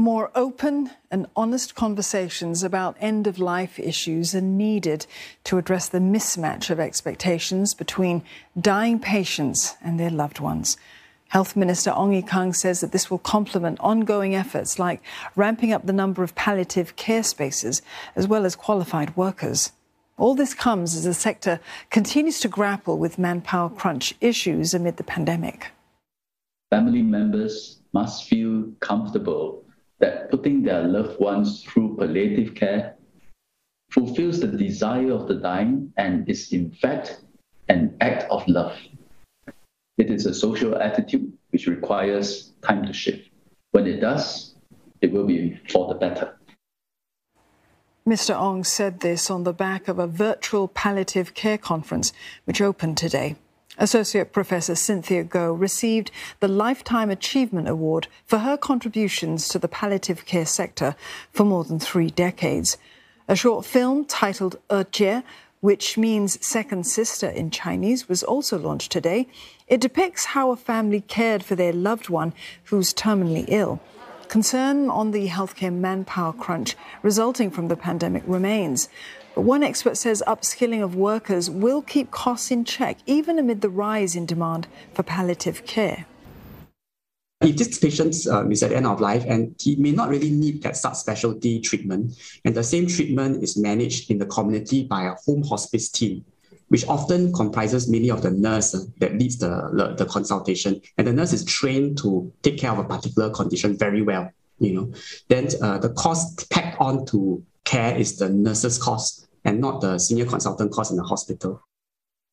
More open and honest conversations about end of life issues are needed to address the mismatch of expectations between dying patients and their loved ones. Health Minister Ong Ye Kung says that this will complement ongoing efforts like ramping up the number of palliative care spaces as well as qualified workers. All this comes as the sector continues to grapple with manpower crunch issues amid the pandemic. Family members must feel comfortable that putting their loved ones through palliative care fulfills the desire of the dying and is in fact an act of love. It is a social attitude which requires time to shift. When it does, it will be for the better. Mr. Ong said this on the back of a virtual palliative care conference which opened today. Associate Professor Cynthia Goh received the Lifetime Achievement Award for her contributions to the palliative care sector for more than three decades. A short film titled Erjie, which means second sister in Chinese, was also launched today. It depicts how a family cared for their loved one who's terminally ill. Concern on the healthcare manpower crunch resulting from the pandemic remains. But one expert says upskilling of workers will keep costs in check, even amid the rise in demand for palliative care. If this patient uh, is at the end of life and he may not really need that subspecialty treatment, and the same treatment is managed in the community by a home hospice team, which often comprises mainly of the nurse uh, that leads the, the, consultation, and the nurse is trained to take care of a particular condition very well. You know, then uh, the cost packed on to care is the nurse's cost and not the senior consultant cost in the hospital.